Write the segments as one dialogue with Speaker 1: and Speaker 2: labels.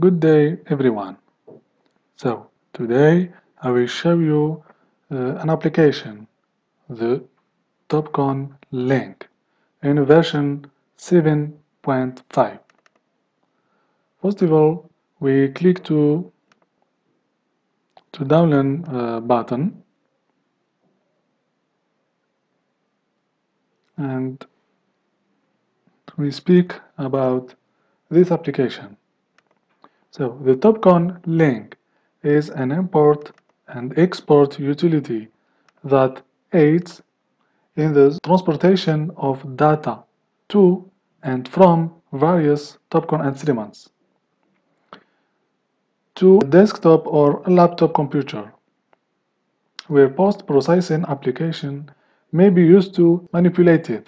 Speaker 1: Good day everyone. So today I will show you uh, an application, the TopCon link in version 7.5. First of all, we click to to download uh, button and we speak about this application. So the TopCon link is an import and export utility that aids in the transportation of data to and from various TopCon instruments to a desktop or laptop computer, where post-processing application may be used to manipulate it.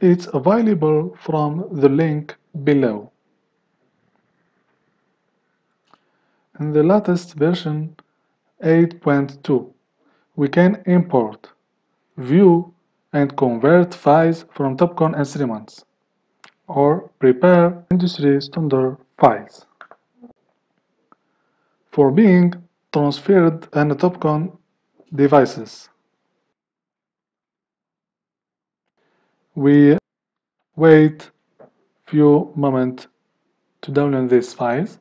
Speaker 1: It's available from the link below. In the latest version 8.2, we can import, view, and convert files from TopCon instruments or prepare industry standard files for being transferred on TopCon devices. We wait few moments to download these files,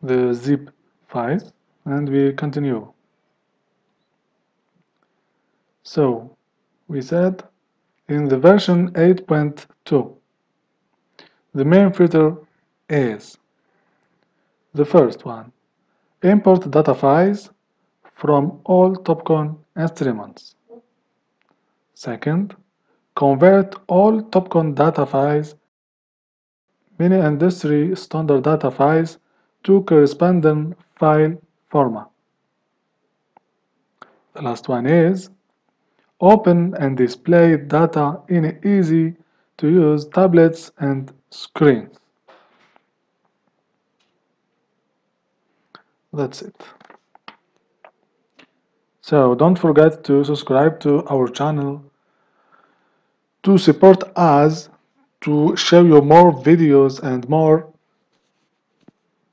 Speaker 1: the zip files, and we continue. So we said in the version 8.2 the main feature is the first one import data files from all TopCon instruments. Second, convert all TopCon data files, mini industry standard data files to corresponding file format. The last one is open and display data in easy to use tablets and screens. That's it. So don't forget to subscribe to our channel to support us to show you more videos and more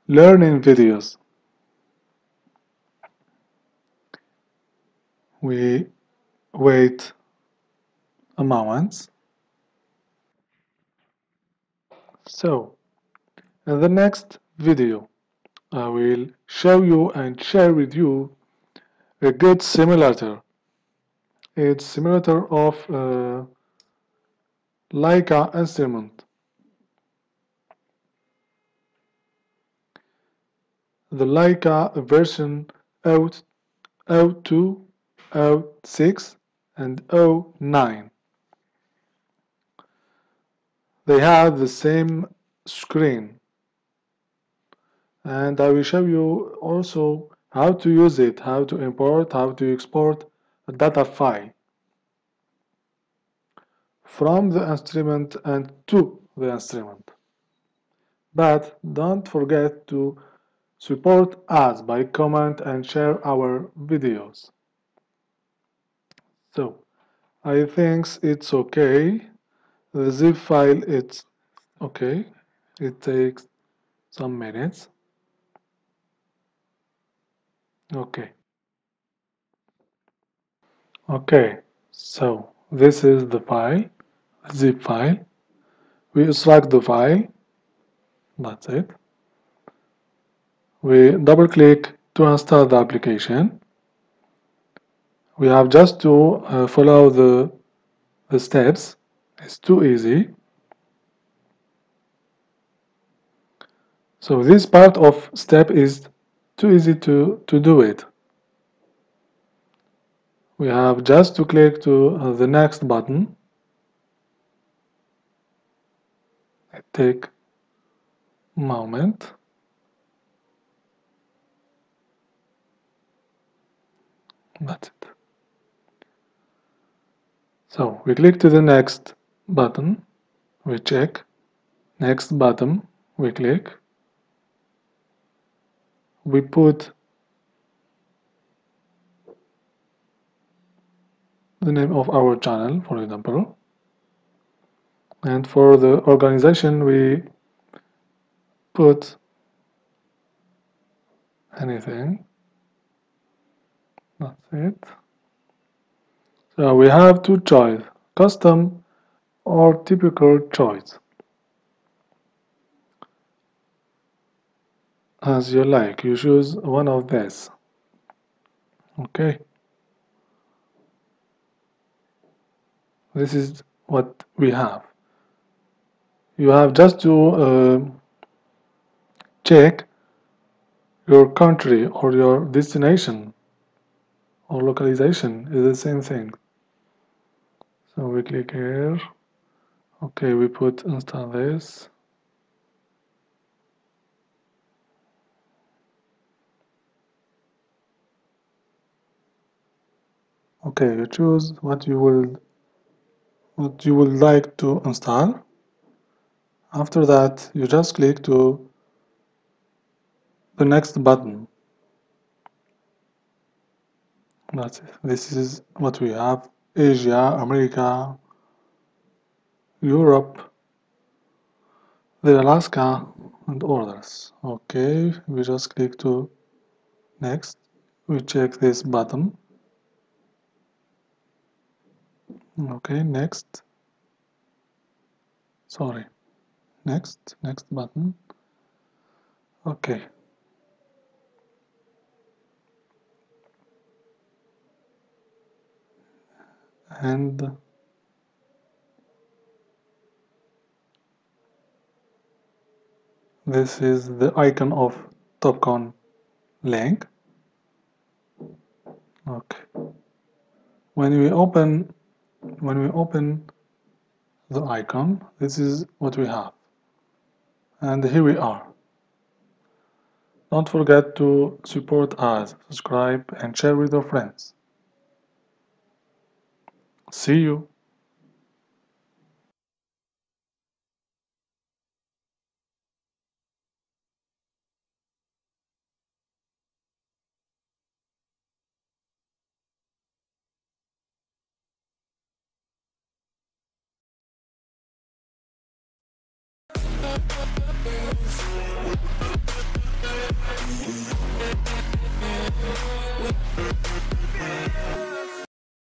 Speaker 1: learning videos. We wait a moment. So, in the next video, I will show you and share with you a good simulator. It's simulator of uh, Leica instrument. The Leica version 02, 06 and 09. They have the same screen and I will show you also how to use it, how to import, how to export a data file from the instrument and to the instrument. But don't forget to support us by comment and share our videos. So, I think it's okay. The zip file it's okay. It takes some minutes. Okay. Okay, so this is the file, zip file. We extract the file. That's it. We double click to install the application. We have just to uh, follow the, the steps. It's too easy. So this part of step is too easy to, to do it. We have just to click to uh, the next button. It take moment. That's it. So we click to the next button, we check, next button, we click, we put the name of our channel for example and for the organization we put anything. That's it. So we have two choice custom or typical choice. As you like you choose one of these. Okay. This is what we have you have just to uh, check your country or your destination or localization. Is the same thing. So we click here. Okay we put install this. Okay you choose what you will what you would like to install after that you just click to the next button. That's it. This is what we have. Asia America Europe. The Alaska and others. Okay we just click to next. We check this button. Okay next. Sorry next next button. Okay. And this is the icon of Topcon link. Okay. When we open when we open the icon this is what we have and here we are. Don't forget to support us subscribe and share with your friends. See you
Speaker 2: We'll